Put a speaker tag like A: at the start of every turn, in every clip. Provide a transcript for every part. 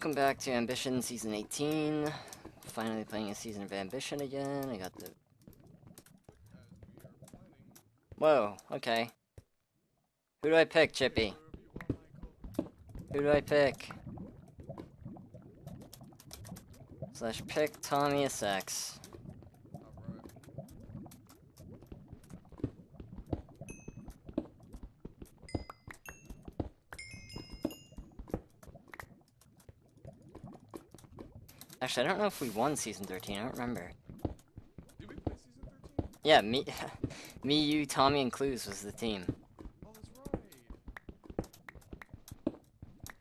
A: welcome back to Ambition Season 18. Finally playing a season of Ambition again. I got the... Whoa, okay. Who do I pick, Chippy? Who do I pick? Slash pick Tommy a Actually, I don't know if we won season 13. I don't remember.
B: Did we play season 13?
A: Yeah, me, me, you, Tommy, and Clues was the team.
B: Oh, that's right.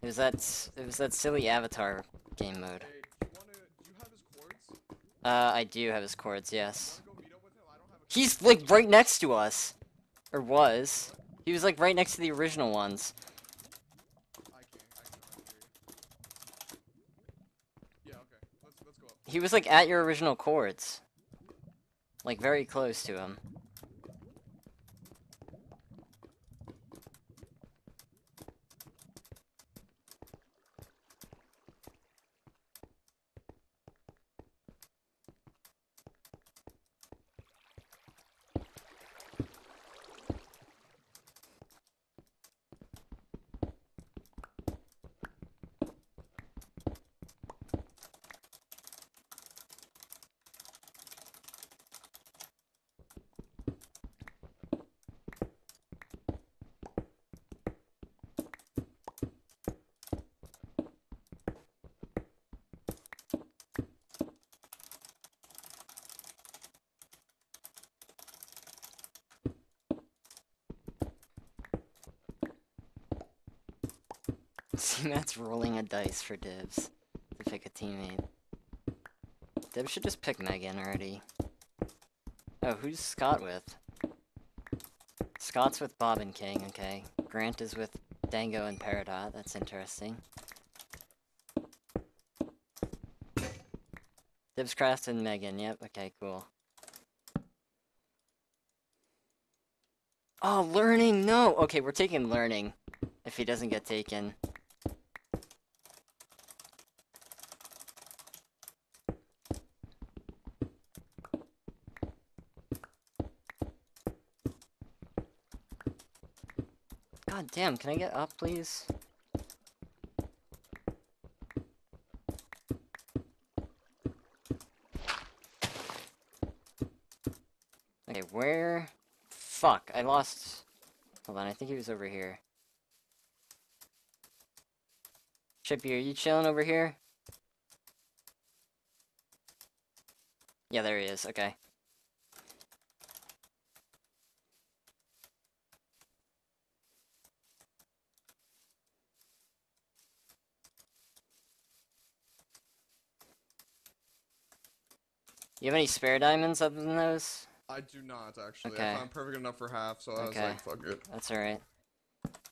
A: It was that, it was that silly Avatar game mode.
B: Hey, do wanna? Do you have his cords?
A: Uh, I do have his cords, yes.
B: Wanna go meet up with him? I don't have a.
A: He's like right next to us, or was. He was like right next to the original ones.
B: I can't. I can't hear you. Yeah. Okay. Let's let's go up.
A: He was like at your original cords, like very close to him. See, Matt's rolling a dice for Dibs to pick a teammate. Dibs should just pick Megan already. Oh, who's Scott with? Scott's with Bob and King, okay. Grant is with Dango and Peridot, that's interesting. Dibs Craft and Megan, yep, okay, cool. Oh, learning, no! Okay, we're taking learning. If he doesn't get taken. Damn, can I get up, please? Okay, where? Fuck, I lost... Hold on, I think he was over here. Chippy, are you chilling over here? Yeah, there he is, okay. You have any spare diamonds other than those?
B: I do not actually.
A: Okay.
B: I found perfect enough for half, so I was like, fuck it.
A: That's alright.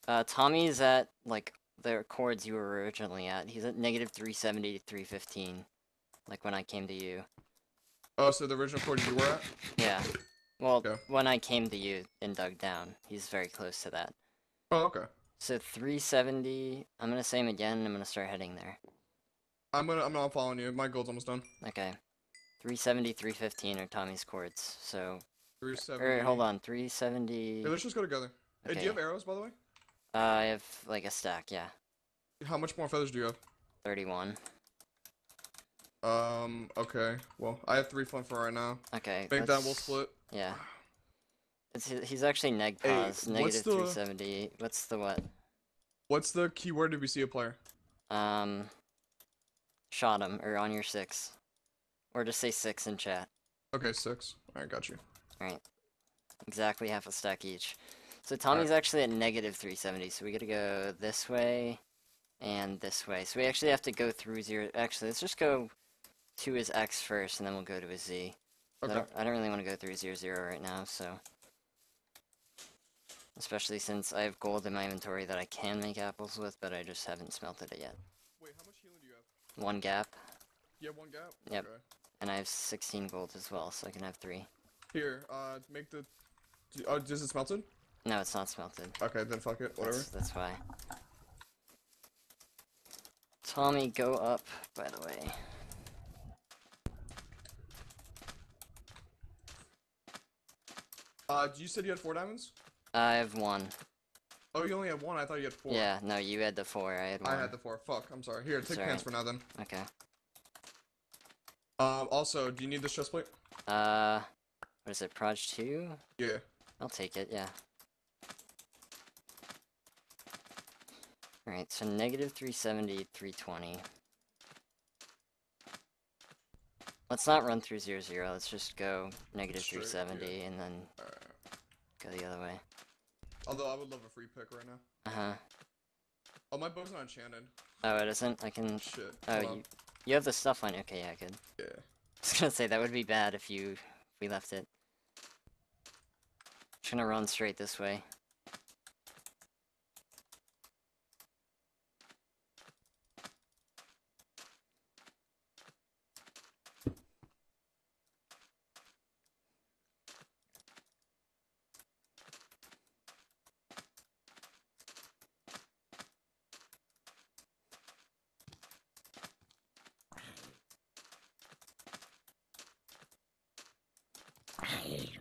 A: Uh, Tommy's at, like, the chords you were originally at. He's at negative 370 to 315. Like when I came to you.
B: Oh, so the original chord you were at?
A: Yeah. Well,
B: Okay.
A: when I came to you and dug down, he's very close to that.
B: Oh, okay.
A: So 370, I'm gonna say him again, and I'm gonna start heading there.
B: I'm gonna. I'm not following you. My goal's almost done.
A: Okay. 370, 315 are Tommy's chords. So,
B: Three seven.
A: or hold on, 370.
B: Hey, let's just go together. Hey, do you have arrows, by the way?
A: Uh, I have like a stack, yeah.
B: How much more feathers do you have?
A: 31.
B: Um. Okay. Well, I have three flint for right now.
A: Okay.
B: Make that. We'll split.
A: Yeah. It's he's actually neg
B: Hey,
A: pause,
B: what's
A: negative
B: the-
A: 370. What's the what?
B: What's the keyword if you see a player?
A: Um, shot him or on your six, or just say six in chat.
B: Okay, six. Alright, got you.
A: Alright. Exactly half a stack each. So Tommy's actually at negative 370, so we gotta go this way and this way. So we actually have to go through zero. Actually, let's just go to his X first, and then we'll go to his Z. I
B: Okay.
A: don't, I don't really want to go through zero zero right now, so. Especially since I have gold in my inventory that I can make apples with, but I just haven't smelted it yet.
B: Wait, how much healing do you have?
A: One gap,
B: Yeah, one gap.
A: Yep.
B: Okay.
A: And I have 16 gold as well, so I can have three.
B: Here. Uh, make the. Oh, is it smelted?
A: No, it's not smelted.
B: Okay, then fuck it. Whatever.
A: That's, that's why. Tommy, go up, by the way.
B: Uh, you said you had four diamonds?
A: I have one.
B: Oh, you only had one. I thought you had four.
A: Yeah, no, you had the four. I had one.
B: I had the four. Fuck. I'm sorry. Here, take pants for now then.
A: Okay.
B: Um. Also, do you need this chest plate?
A: Uh, what is it? Prot two?
B: Yeah.
A: I'll take it. Yeah. Alright, so negative 370, 320. Let's not run through 0, 0. Let's just go negative
B: Straight, yeah.
A: 370 and then
B: Alright.
A: go the other way.
B: Although I would love a free pick right now.
A: Uh-huh.
B: Oh, my bow's not enchanted.
A: Oh, it isn't? I can...
B: Shit.
A: Oh,
B: Hold on.
A: You, have the stuff on. Okay, yeah, good.
B: Yeah.
A: I was gonna say, that would be bad if you... if we left it. Just gonna run straight this way.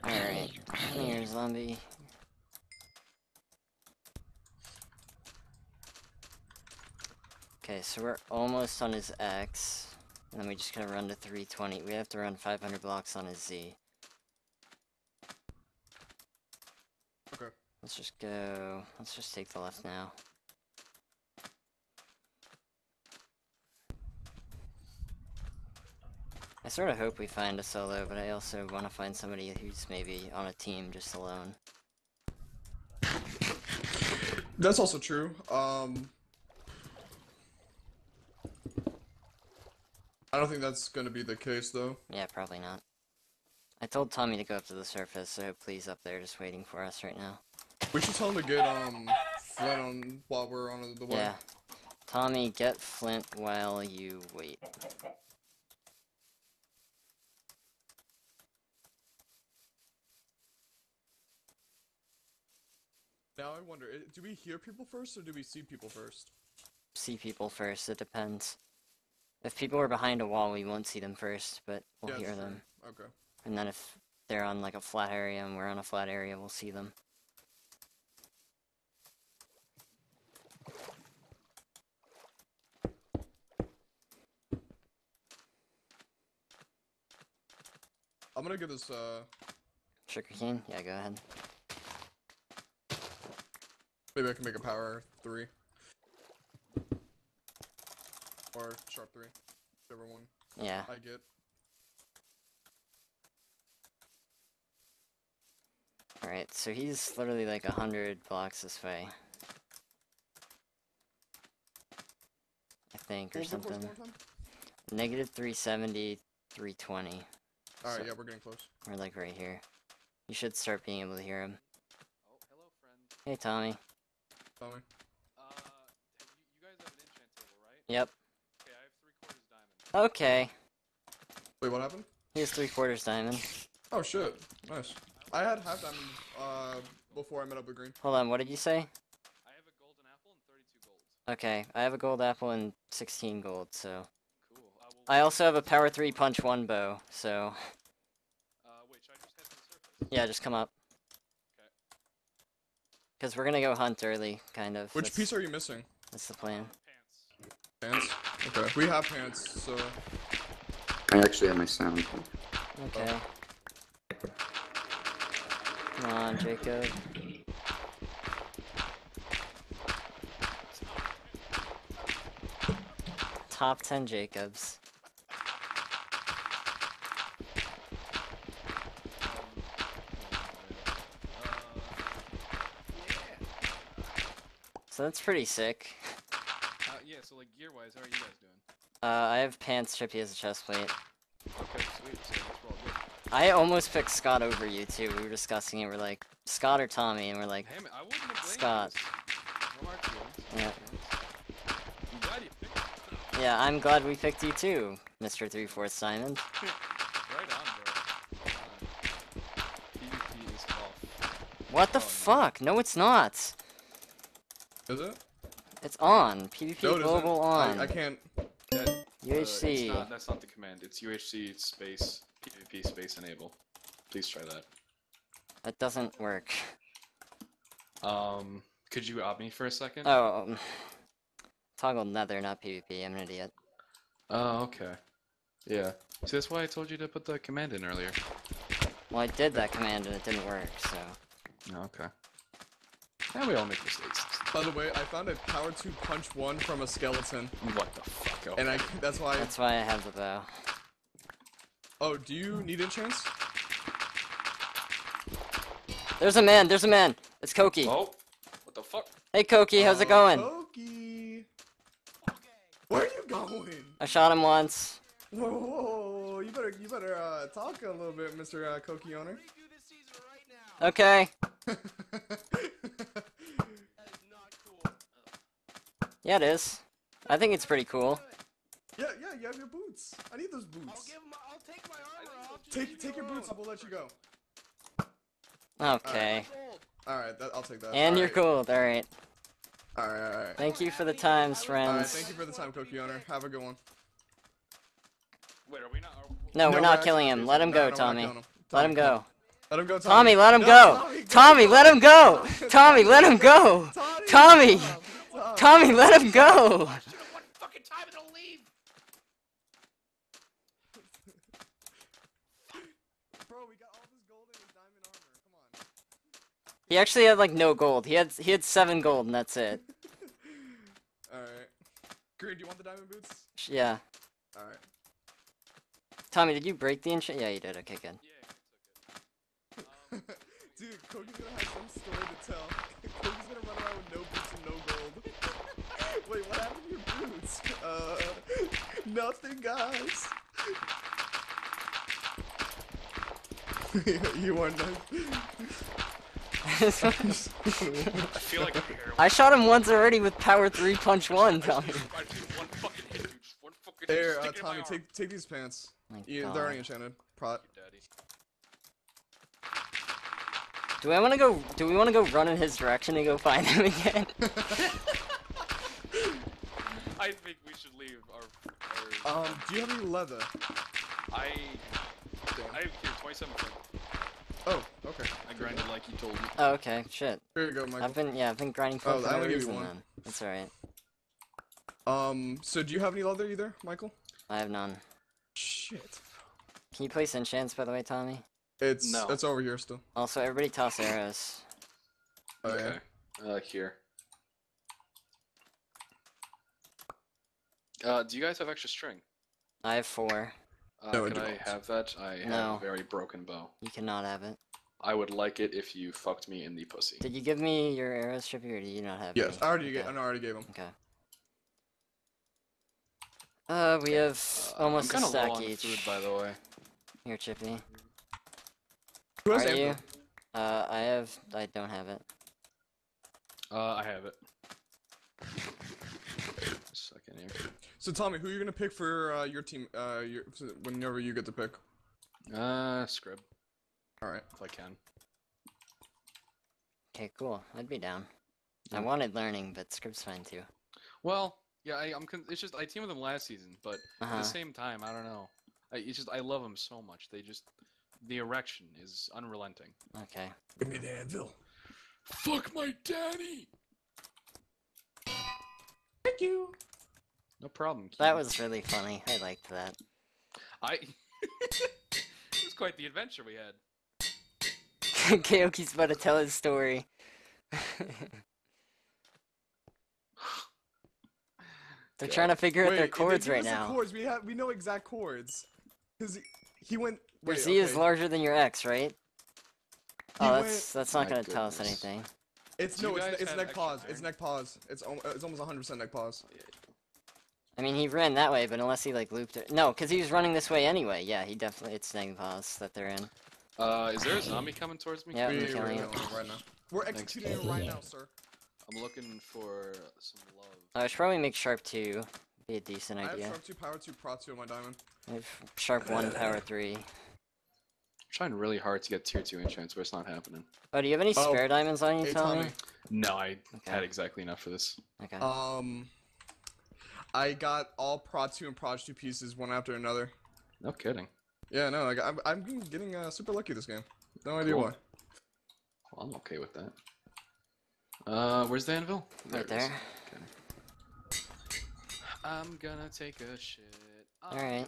A: Alright, come here, zombie. Okay, so we're almost on his X. And then we just gotta run to 320. We have to run 500 blocks on his Z.
B: Okay.
A: Let's just go. Let's just take the left now. I sort of hope we find a solo, but I also want to find somebody who's maybe on a team just alone.
B: That's also true. Um. I don't think that's gonna be the case though.
A: Yeah, probably not. I told Tommy to go up to the surface, so he's up there just waiting for us right now.
B: We should tell him to get um Flint on while we're on the way.
A: Yeah. Tommy, get Flint while you wait.
B: Now I wonder, i- do we hear people first or do we see people first?
A: See people first, it depends. If people are behind a wall, we won't see them first, but we'll
B: Yeah,
A: hear them.
B: Okay.
A: And then if they're on like a flat area and we're on a flat area, we'll see them.
B: I'm gonna get this. Uh,
A: Sugarcane? Yeah, go ahead.
B: Maybe I can make a power three or sharp three, whichever one
A: Yeah.
B: I get.
A: Alright, so he's literally like a hundred blocks this way. I think, or
B: What was the course
A: something. 370, 320.
B: Alright,
A: So-
B: yeah, we're getting close.
A: We're like right here. You should start being able to hear him.
C: Oh, hello, friend.
A: Hey, Tommy.
B: Tell me.
C: Uh, you, you guys have an enchant table, right?
A: Yep.
C: Okay, I have three quarters diamond.
A: Okay.
B: Wait, what happened?
A: Here's three quarters diamond.
B: Oh shit, nice. I had half diamond uh before I met up with Green.
A: Hold on, what did you say?
C: I have a golden apple and 32 gold.
A: Okay, I have a gold apple and 16 gold, so.
C: Cool. I will.
A: I also have a power 3 punch 1 bow, so.
C: Uh, wait, should I just head to the surface?
A: Yeah, just come up.
C: Okay.
A: Because we're gonna go hunt early, kind of.
B: Which
A: that's,
B: piece are you missing?
A: That's the plan.
C: Pants.
B: Pants. Okay, we have pants, so
D: I actually have my sound.
A: Okay. Come on, Jacob. Top 10 Jacobs. So that's pretty sick.
C: Uh, yeah, so like gear wise, how are you guys doing?
A: Uh, I have pants, Chippy has a chest plate.
C: Okay, sweet. So that's all good.
A: I almost picked Scott over you too. We were discussing it. We're like, Scott or Tommy, and we're like,
C: I wouldn't have
A: Scott.
C: you. No hard feelings.
A: Yeah.
C: I'm glad you picked
A: yeah, I'm glad we picked you too, Mr. Three Fourths Diamond.
C: Right on, bro. Uh, PvP is off.
A: What the
C: Oh,
A: fuck? No, it's not.
B: Is it?
A: It's on. PvP
B: No, it isn't.
A: global on.
B: I, I can't.
C: That, uh, it's
A: UHC.
C: not, that's not the command. It's UHC space PvP space enable. Please try that.
A: That doesn't work.
C: Um, could you op me for a second?
A: Oh, um, toggle nether, not PvP. I'm an idiot.
C: Oh, okay. Yeah. See, that's why I told you to put the command in earlier.
A: Well, I did that command and it didn't work, so.
C: Oh, okay. Yeah, we all make mistakes.
B: By the way, I found a power two punch one from a skeleton,
C: What the fuck?
B: and I that's why.
A: That's why I have the bow.
B: Oh, do you need enchants?
A: There's a man, there's a man! It's Koki.
C: Oh, what the fuck?
A: Hey Koki, how's it
B: Oh,
A: going?
B: Koki. Where are you going?
A: I shot him once.
B: Whoa, whoa, whoa, you better you better uh, talk a little bit, Mr. Uh, Koki owner.
A: Okay. Yeah, it is. I think it's pretty cool.
B: yeah, yeah, you have your boots. I need those boots.
E: I'll take my armor off.
B: Take take your boots off. We'll let you go.
A: Okay.
B: All right, that, I'll take that.
A: And
B: All
A: you're
B: right.
A: gold, alright.
B: All right, all right.
A: Thank you for the times,
B: All right,
A: friends.
B: thank you for the time, Koki owner. Have a good one.
C: Wait, are we not? Are,
A: No, we're
B: we're
A: not killing him. Let him go,
B: no, we're not
A: Tommy. Let him go.
B: Let him go, Tommy.
A: Tommy, let him
B: No,
A: go.
B: Tommy, go.
A: Tommy, let him go. Tommy, let him go. Tommy.
B: Stop, stop.
A: Tommy, let him go.
E: One fucking time it'll leave.
B: Bro, we got all this gold and diamond armor. Come on.
A: He actually had like no gold. He had he had seven gold and that's it.
B: All right. Green, do you want the diamond boots?
A: Yeah.
B: All right.
A: Tommy, did you break the enchant? Yeah, you did. Okay, good.
C: yeah, um,
B: Dude, Koki's gonna have some story to tell. Koki's gonna run around with no boots and no gold. Wait, what happened to your boots? Uh, nothing, guys. you are nice.
C: I feel like I'm here.
A: I shot him once already with power three punch one, Tommy.
C: I just one fucking hit, dude. Just one fucking hit.
B: Here,
C: Stick
B: uh,
C: it in my
B: Tommy, take take these pants.
A: My
B: You,
A: God.
B: they're already enchanted. Prot.
A: Do I want to go? Do we want to go run in his direction and go find him again?
C: I think we should leave our. our
B: Um, do you have any leather?
C: I.
B: Damn.
C: I have here 27 foot.
B: Oh, okay.
C: I grinded like you told me.
A: oh, okay. Shit.
B: Here you go, Michael.
A: I've been yeah, I've been grinding
B: Oh,
A: for
B: I
A: no
B: only give you
A: reason
B: one.
A: then. That's alright.
B: Um, so do you have any leather either, Michael?
A: I have none.
B: Shit.
A: Can you place enchants by the way, Tommy?
B: It's
C: No.
B: it's over here still.
A: Also, everybody toss arrows.
B: Oh yeah.
C: Uh, here. Uh, do you guys have extra string?
A: I have four.
C: Uh,
B: No, I
C: can
B: do
C: I
B: not.
C: have that? I have
A: No.
C: a very broken bow.
A: You cannot have it.
C: I would like it if you fucked me in the pussy.
A: Did you give me your arrow Trippy, or do you not have
B: Yes,
A: any?
B: I already
A: okay.
B: gave. I already gave him.
A: Okay. Uh, we have
C: Uh,
A: almost
C: I'm
A: a
C: kind of low
A: stack
C: on
A: each.
C: food, by the way.
A: Here, Chippy.
B: Who has
A: Are
B: ammo?
A: you? Uh, I have. I don't have it.
C: Uh, I have it. Second here.
B: So Tommy, who are you gonna pick for uh, your team? Uh, your, whenever you get to pick.
C: Uh, Scrib,
B: All right.
C: if I can.
A: Okay, cool. I'd be down. I wanted learning, but Scrib's fine too.
C: Well, yeah, I, I'm. Con- it's just I teamed with them last season, but at
A: Uh-huh.
C: the same time, I don't know. I, it's just I love them so much. They just the erection is unrelenting.
A: Okay.
B: Give me the anvil.
C: Fuck my daddy.
B: Thank you.
C: No problem.
A: That was really funny. I liked that.
C: I. it was quite the adventure we had.
A: Koki's about to tell his story. They're trying to figure out their chords right now.
B: Chords. We have. We know exact chords. Cause he, he went.
A: Your
B: Wait,
A: Z is larger than your X, right?
B: He
A: Oh,
B: went-
A: that's that's not
C: My
A: gonna tell us anything.
B: It's no. It's, it's neck
C: extra
B: pause. It's neck pause. It's it's almost 100 percent neck pause.
A: I mean, he ran that way, but unless he like looped it, no, because he was running this way anyway. Yeah, he definitely it's snag pause that they're in.
C: Uh, is there a zombie coming towards me?
A: Yeah,
B: we,
A: I'm
B: we're
A: killing
B: killing
A: it.
B: right now. We're executing it right now, sir.
C: I'm looking for some love.
A: I should probably make sharp two be a decent idea.
B: I have sharp two, power two, prot two on my diamond.
A: I have sharp one, power three.
C: I'm trying really hard to get tier two enchants, but it's not happening.
A: Oh, do you have any
B: Oh,
A: spare diamonds on you,
B: Hey,
A: Tommy?
B: Tommy.
C: No, I
A: Okay.
C: had exactly enough for this.
A: Okay.
B: Um, I got all Prot 2 and Prot 2 pieces one after another.
C: No kidding.
B: Yeah, no, like, I'm, I'm getting uh, super lucky this game. No idea why.
C: Well, I'm okay with that. Uh, where's the anvil?
A: right there.
C: Okay. I'm gonna take a shit.
A: Alright.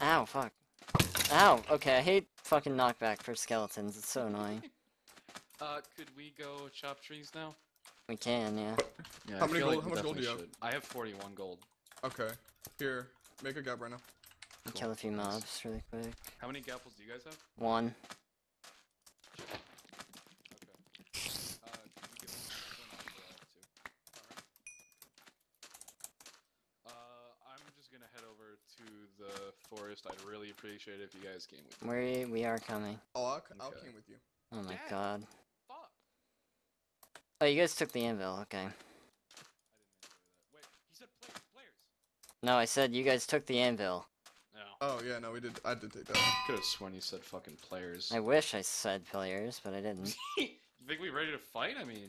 A: Ow, fuck. Ow, okay, I hate fucking knockback for skeletons. It's so annoying.
C: Uh, could we go chop trees now?
A: We can, yeah.
C: Yeah,
B: How
C: I
B: many gold-
C: we
B: how much gold do you
C: definitely should. I have 41 gold.
B: Okay. Here, make a gap right now.
C: Cool.
A: Kill a few
C: Nice.
A: mobs really quick.
C: How many gapples do you guys have?
A: One.
C: Okay. Uh, could we get some anvil and I'll go out too? Uh, I'm just gonna head over to the forest. I'd really appreciate it if you guys came with me.
A: We we are coming.
B: Oh, I'll, c- I'll
C: Okay.
B: came with you.
A: Oh my
C: Yeah.
A: god.
C: Fuck!
A: Oh, you guys took the anvil, okay.
C: I didn't enjoy that. Wait, players, players!
A: No, I said you guys took the anvil.
C: No.
B: Oh, yeah, no, we did. I did take that.
C: Could have sworn you said fucking players.
A: I wish I said players, but I didn't.
C: you think we ready to fight? I mean,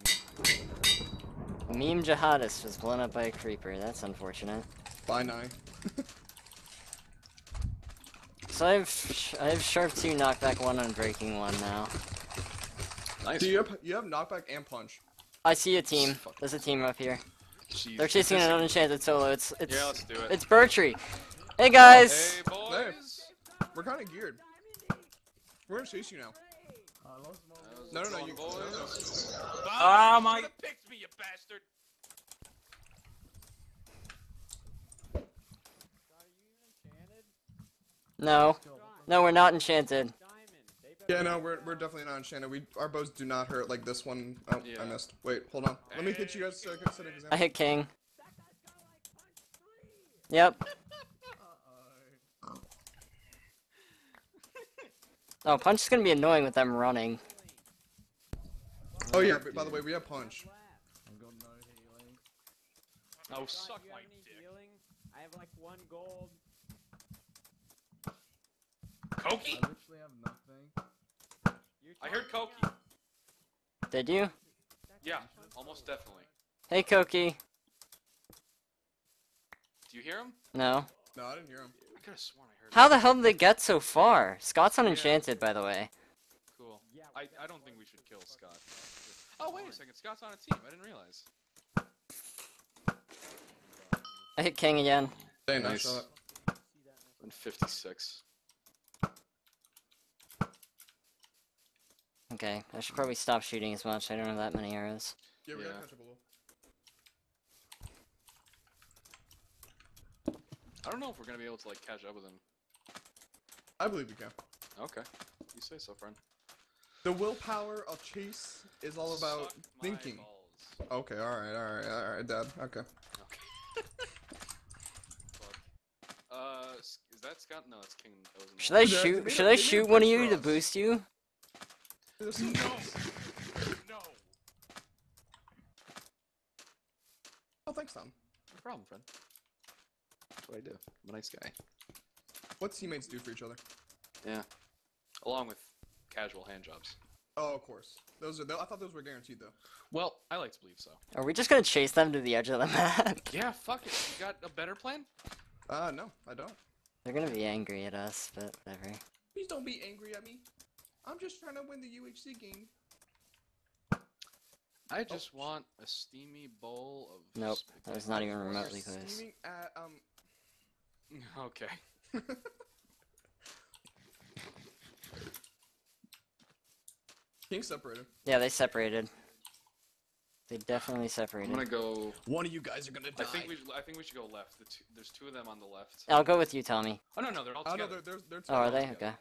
A: Meme jihadist was blown up by a creeper. That's unfortunate.
B: Bye, Nine.
A: So I have sh- I have sharp two, knockback one, and breaking one now.
C: nice.
B: Do you have, you have knockback and punch?
A: I see a team. There's a team up here.
C: Jeez,
A: They're chasing an
C: this-
A: unenchanted solo. It's it's
C: Yeah, let's do it.
A: it's Bertree. Hey guys.
C: Hey boys.
B: We're kind of geared. We're gonna chase you now. No, no, no,
C: going,
B: you-
C: boys?
E: Ah, my. Picked me, you bastard.
A: No, no, we're not enchanted.
B: Yeah, no, we're, we're definitely not enchanted. We our bows do not hurt like this one. Oh,
C: Yeah.
B: I missed. Wait, hold on. Let me hit you guys so I can set an
A: I hit king. Yep. Oh, punch is gonna be annoying with them running.
B: Oh yeah, but by the way, we have punch.
C: Oh, suck my
F: any
C: dick.
F: healing? I have like one gold.
C: Koki?
G: literally have nothing.
F: You're
C: I heard
F: talking
C: Koki.
A: Did you?
C: Yeah, almost definitely.
A: Hey, Koki.
C: Do you hear him?
A: No.
B: No, I didn't hear him.
C: I could have sworn I heard
A: How
C: him.
A: the hell did they get so far? Scott's unenchanted, by the way.
C: Cool.
F: Yeah,
C: I, I don't think we should kill. Scott. Oh, wait a second. Scott's on a team. I didn't realize.
A: I hit king again.
B: Dang,
C: Nice.
B: nice
C: 56.
A: Okay, I should probably stop shooting as much. I don't have that many arrows.
B: Yeah, we gotta
C: Yeah.
B: catch up a little.
C: I don't know if we're gonna be able to like catch up with him.
B: I believe we can.
C: Okay. You say so, friend.
B: The willpower of chase is all about
C: Suck my
B: thinking.
C: balls.
B: Okay, all right, all right, all right, Dad. Okay.
C: Okay. Fuck. Uh, is that Scott? No, it's King. that was in the
A: Should I
C: line.
B: They- they
A: shoot? Should
B: a-
A: I
B: they made a
A: shoot one of you to boost you?
B: There's some-
E: No.
B: Oh, thanks, Tom.
C: No problem, friend. That's what I do. I'm a nice guy.
B: What teammates do for each other?
C: Yeah. Along with casual handjobs.
B: Oh, of course. Those are. I thought those were guaranteed though.
C: Well, I like to believe so.
A: Are we just gonna chase them to the edge of the map?
C: Yeah, fuck it. You got a better plan?
B: Uh, no, I don't.
A: They're gonna be angry at us, but whatever.
B: Please don't be angry at me. I'm just trying to win the UHC game.
C: I just want a steamy bowl of.
A: Nope, that was not even
B: We're
A: remotely close.
B: Steaming at um.
C: Okay.
B: King separated.
A: Yeah, they separated. They definitely separated.
C: I'm
A: separated.
C: gonna go.
B: One of you guys are gonna die.
C: I think we. Should, I think we should go left. The two, there's two of them on the left.
A: I'll go with you, Tommy.
C: Oh no, no, they're all
B: Oh no,
C: together.
B: they're they're, they're
A: Oh, are
B: together.
A: they? Okay.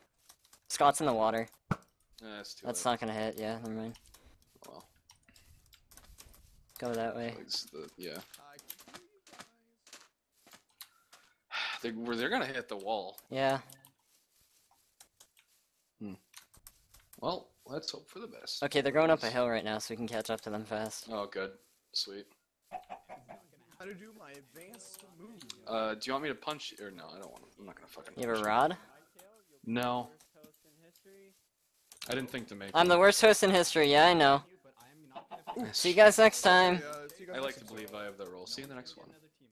A: Scott's in the water.
C: Nah, that's too
A: That's
C: late.
A: not gonna hit. Yeah, never mind.
C: Well,
A: Go that way.
C: the yeah.
B: I can hear you guys.
C: They were. They're gonna hit the wall.
A: Yeah. Hmm.
C: Well, let's hope for the best.
A: Okay, they're going up a hill right now, so we can catch up to them fast.
C: Oh, good. Sweet.
B: How to do my advanced move?
C: Uh, do you want me to punch? you? Or no, I don't want. to. I'm not gonna fucking.
A: You have
C: punch
A: a rod?
C: No,
F: Worst host in history.
C: I didn't think to make.
A: I'm the worst host in history. Yeah, I know.
F: You, but I am not gonna
A: See you guys next time.
B: Yeah, see you guys
C: I like to believe I have the role. See you in the next one.
F: another